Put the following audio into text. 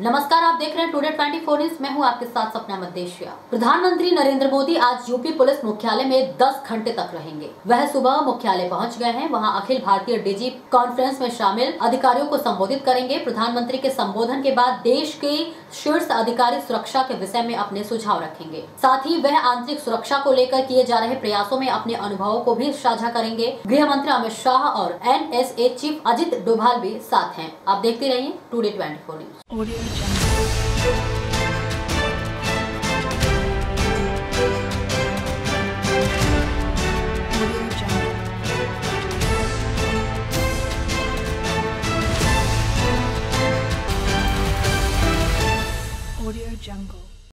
नमस्कार, आप देख रहे हैं टुडे 24 न्यूज़। मैं हूँ आपके साथ सपना मदेशिया प्रधानमंत्री नरेंद्र मोदी आज यूपी पुलिस मुख्यालय में 10 घंटे तक रहेंगे। वह सुबह मुख्यालय पहुँच गए हैं। वहाँ अखिल भारतीय डीजी कॉन्फ्रेंस में शामिल अधिकारियों को संबोधित करेंगे। प्रधानमंत्री के संबोधन के बाद देश के शीर्ष अधिकारी सुरक्षा के विषय में अपने सुझाव रखेंगे। साथ ही वह आंतरिक सुरक्षा को लेकर किए जा रहे प्रयासों में अपने अनुभवों को भी साझा करेंगे। गृह मंत्री अमित शाह और एनएसए चीफ अजित डोभाल भी साथ हैं। आप देखते रहिए टुडे 24 न्यूज़। Audio Jungle.